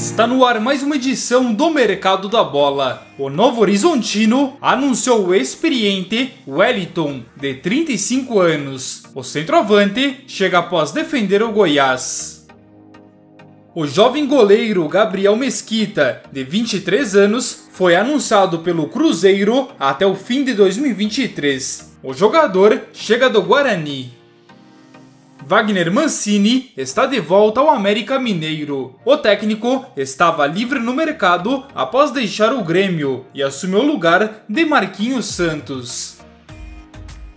Está no ar mais uma edição do Mercado da Bola. O Novo Horizontino anunciou o experiente Wellington, de 35 anos. O centroavante chega após defender o Goiás. O jovem goleiro Gabriel Mesquita, de 23 anos, foi anunciado pelo Cruzeiro até o fim de 2023. O jogador chega do Guarani. Wagner Mancini está de volta ao América Mineiro. O técnico estava livre no mercado após deixar o Grêmio e assumiu o lugar de Marquinhos Santos.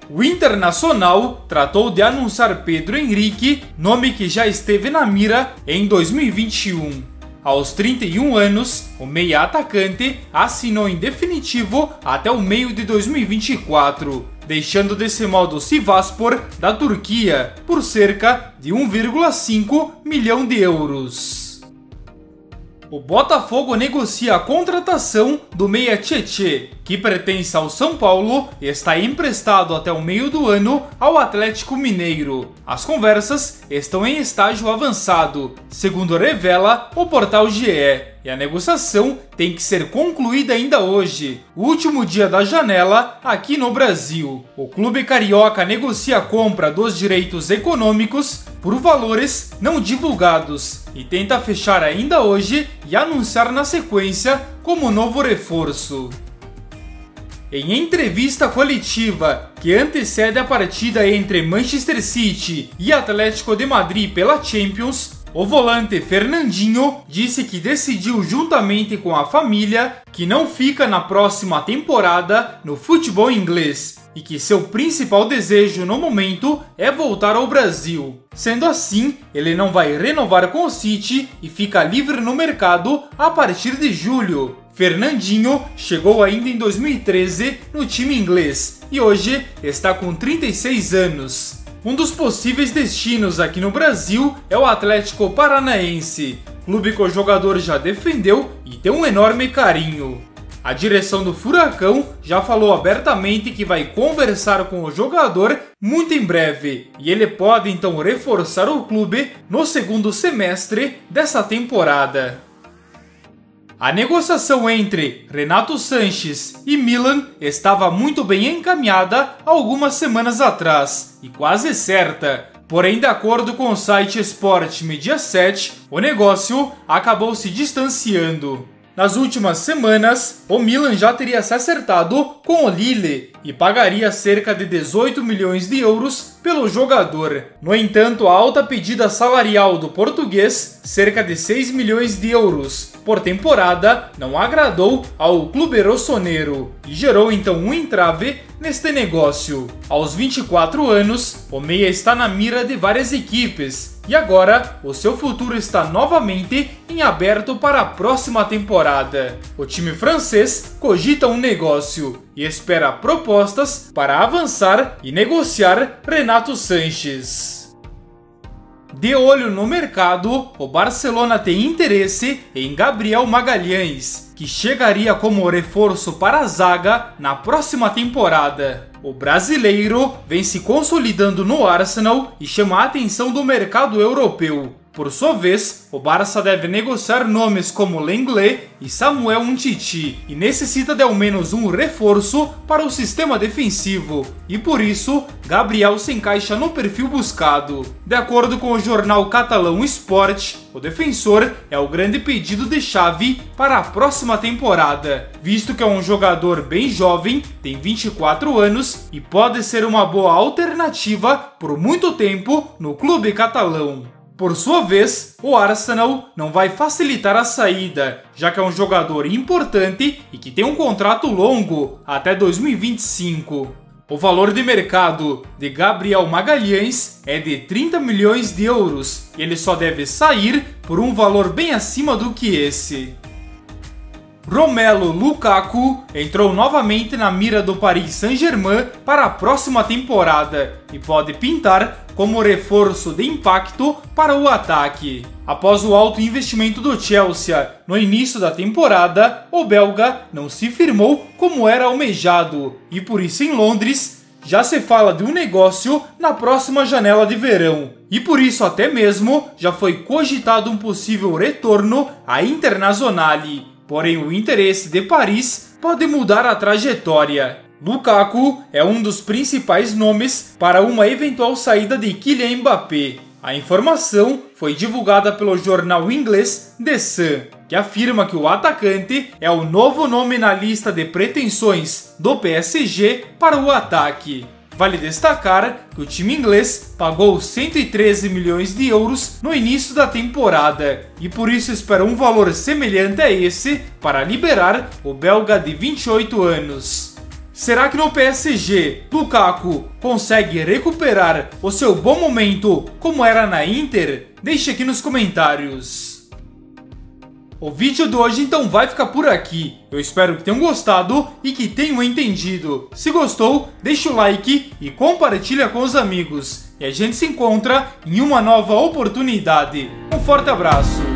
O Internacional tratou de anunciar Pedro Henrique, nome que já esteve na mira em 2021. Aos 31 anos, o meia atacante assinou em definitivo até o meio de 2024 deixando desse modo Sivaspor da Turquia por cerca de 1,5 milhão de euros. O Botafogo negocia a contratação do meia Tietê, que pertence ao São Paulo e está emprestado até o meio do ano ao Atlético Mineiro. As conversas estão em estágio avançado, segundo revela o portal GE e a negociação tem que ser concluída ainda hoje, último dia da janela aqui no Brasil. O clube carioca negocia a compra dos direitos econômicos por valores não divulgados e tenta fechar ainda hoje e anunciar na sequência como novo reforço. Em entrevista coletiva que antecede a partida entre Manchester City e Atlético de Madrid pela Champions, o volante Fernandinho disse que decidiu juntamente com a família que não fica na próxima temporada no futebol inglês e que seu principal desejo no momento é voltar ao Brasil. Sendo assim, ele não vai renovar com o City e fica livre no mercado a partir de julho. Fernandinho chegou ainda em 2013 no time inglês e hoje está com 36 anos. Um dos possíveis destinos aqui no Brasil é o Atlético Paranaense, clube que o jogador já defendeu e tem um enorme carinho. A direção do Furacão já falou abertamente que vai conversar com o jogador muito em breve e ele pode então reforçar o clube no segundo semestre dessa temporada. A negociação entre Renato Sanches e Milan estava muito bem encaminhada algumas semanas atrás e quase certa. Porém, de acordo com o site Sport Media 7, o negócio acabou se distanciando. Nas últimas semanas, o Milan já teria se acertado com o Lille e pagaria cerca de 18 milhões de euros pelo jogador. No entanto, a alta pedida salarial do português, cerca de 6 milhões de euros por temporada, não agradou ao clube rossoneiro e gerou então um entrave neste negócio. Aos 24 anos, o meia está na mira de várias equipes, e agora, o seu futuro está novamente em aberto para a próxima temporada. O time francês cogita um negócio e espera propostas para avançar e negociar Renato Sanches. De olho no mercado, o Barcelona tem interesse em Gabriel Magalhães, que chegaria como reforço para a zaga na próxima temporada. O brasileiro vem se consolidando no Arsenal e chama a atenção do mercado europeu. Por sua vez, o Barça deve negociar nomes como Lenglet e Samuel Umtiti e necessita de ao menos um reforço para o sistema defensivo, e por isso Gabriel se encaixa no perfil buscado. De acordo com o jornal catalão Sport, o defensor é o grande pedido de chave para a próxima temporada, visto que é um jogador bem jovem, tem 24 anos e pode ser uma boa alternativa por muito tempo no clube catalão. Por sua vez, o Arsenal não vai facilitar a saída, já que é um jogador importante e que tem um contrato longo até 2025. O valor de mercado de Gabriel Magalhães é de 30 milhões de euros e ele só deve sair por um valor bem acima do que esse. Romelo Lukaku entrou novamente na mira do Paris Saint-Germain para a próxima temporada e pode pintar como reforço de impacto para o ataque. Após o alto investimento do Chelsea no início da temporada, o belga não se firmou como era almejado e por isso em Londres já se fala de um negócio na próxima janela de verão e por isso até mesmo já foi cogitado um possível retorno à Internazionale. Porém, o interesse de Paris pode mudar a trajetória. Lukaku é um dos principais nomes para uma eventual saída de Kylian Mbappé. A informação foi divulgada pelo jornal inglês The Sun, que afirma que o atacante é o novo nome na lista de pretensões do PSG para o ataque. Vale destacar que o time inglês pagou 113 milhões de euros no início da temporada e por isso espera um valor semelhante a esse para liberar o belga de 28 anos. Será que no PSG Lukaku consegue recuperar o seu bom momento como era na Inter? Deixe aqui nos comentários. O vídeo de hoje então vai ficar por aqui. Eu espero que tenham gostado e que tenham entendido. Se gostou, deixa o like e compartilha com os amigos. E a gente se encontra em uma nova oportunidade. Um forte abraço!